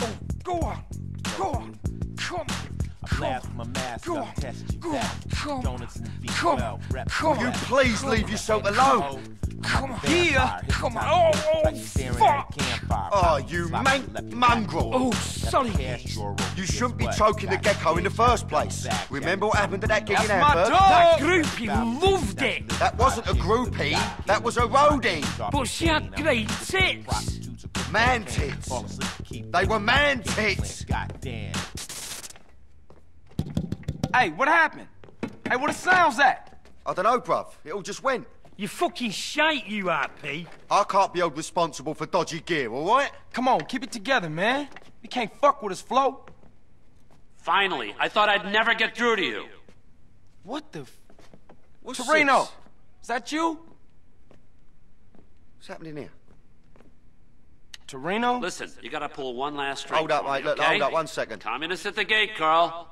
Oh, go on. Go on. Come. I blast my mask, Go on. testing you Go back. on. Come. Donuts and V12, Come. rep Come. for You rep. please leave yourself alone. Come on. Here. Come on. Oh, oh, oh you oh, fuck. Oh, you man- mongrel. Oh, sorry. the cash drawer rope. You shouldn't be choking the gecko in the first place. Remember what happened to that gig in Hamburg? That groupie loved it. That wasn't a groupie, that was a roadie. But she had great tits. Man tits. They were man tits. Goddamn. Hey, what happened? Hey, what the sounds that? I don't know, bruv. It all just went. You fucking shite, you RP. I can't be held responsible for dodgy gear, all right? Come on, keep it together, man. You can't fuck with us, Flo. Finally, I thought I'd never get through to you. What the? F- What's Toreno, this? is that you? What's happening here? Toreno? Listen, you gotta pull one last string. Hold up, for me, mate. Look, okay? hold up one second. Communists at the gate, Carl.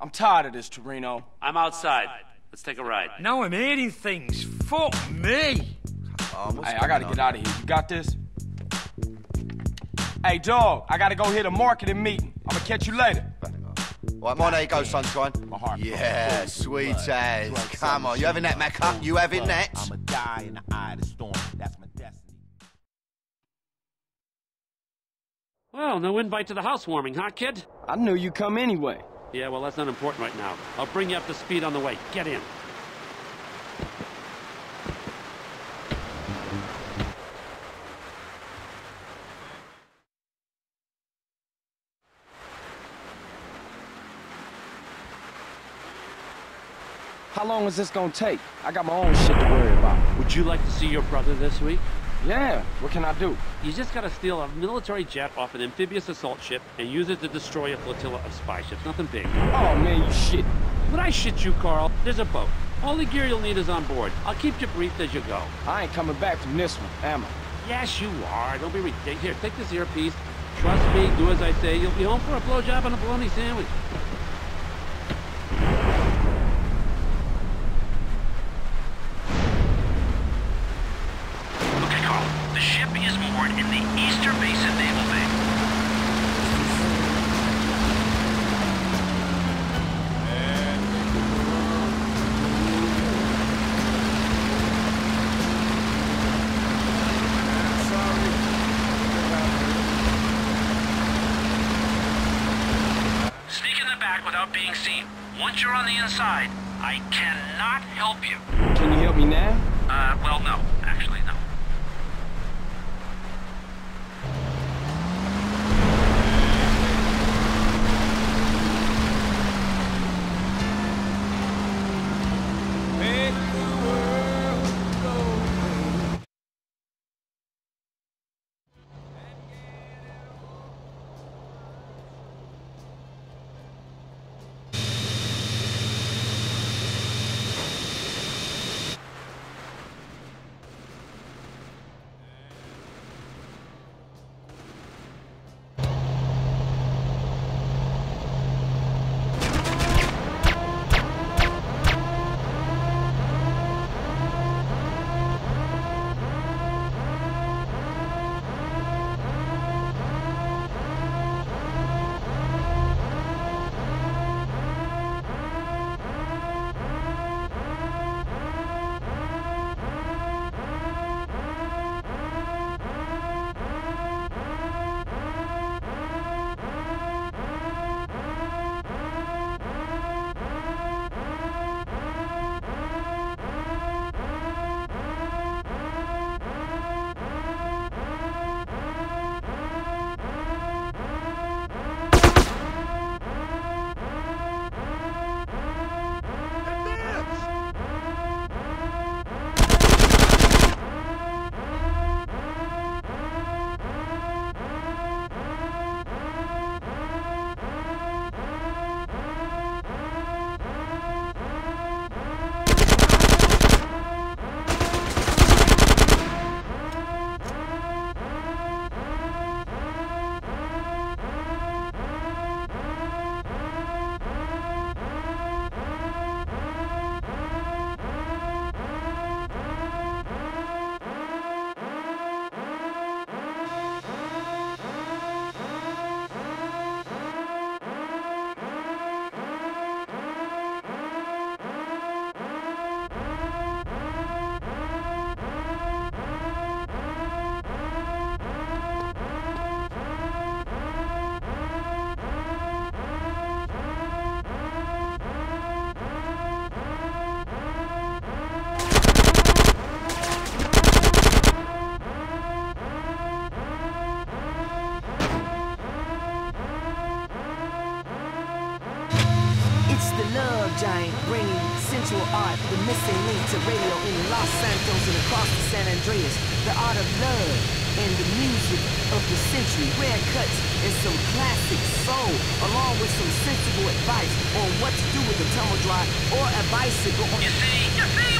I'm tired of this, Toreno. I'm outside. Let's take a ride. No, I'm eating things. Fuck me. Um, Hey, I gotta going get out of here. You got this? Hey, dog, I gotta go hit a marketing meeting. I'm gonna catch you later. Right, mine, there you go, sunshine. My heart. Yeah, sweet as. Come on, you having that, Maccer? You having that? I'ma die in the eye of the storm. That's Well, no invite to the housewarming, huh, kid? I knew you'd come anyway. Yeah, well, that's not important right now. I'll bring you up to speed on the way. Get in. How long is this gonna take? I got my own shit to worry about. Would you like to see your brother this week? Yeah, what can I do? You just gotta steal a military jet off an amphibious assault ship and use it to destroy a flotilla of spy ships. Nothing big. Oh man, you shit. Would I shit you, Carl? There's a boat. All the gear you'll need is on board. I'll keep you briefed as you go. I ain't coming back from this one, am I? Yes, you are. Don't be ridiculous. Here, take this earpiece. Trust me, do as I say. You'll be home for a blowjob and a bologna sandwich. Okay, Carl. The ship is moored in the Easter Basin Naval Base. Sneak in the back without being seen. Once you're on the inside, I cannot help you. Can you help me now? Uh, well, no. Giant, bringing sensual art, the missing link to radio in Los Santos and across the San Andreas. The art of love and the music of the century. Rare cuts and some classic soul, along with some sensible advice on what to do with a tumble dry or a bicycle. You see, you see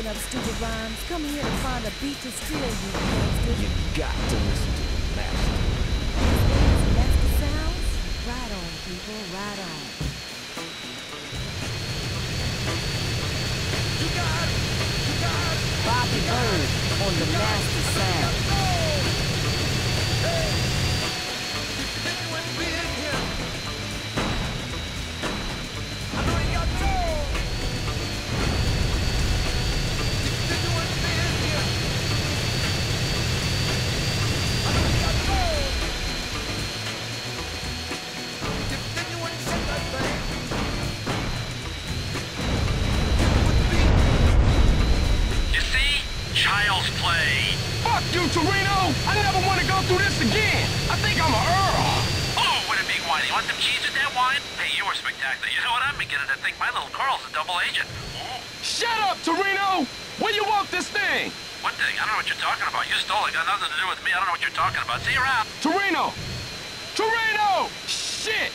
making up stupid rhymes, come here to find a beat to steal you, gangsters. You got to listen to the master. That's the sounds? Right on, people, right on. You got, you got, Bobby Byrd on the master sound. Toreno! I never want to go through this again. I think I'm a Earl. Oh, what a big wine. You want some cheese with that wine? Hey, you were spectacular. You know what? I'm beginning to think my little Carl's a double agent. Ooh. Shut up, Toreno! Where you want this thing? What thing? I don't know what you're talking about. You stole it. Got nothing to do with me. I don't know what you're talking about. See you around. Toreno! Toreno! Shit!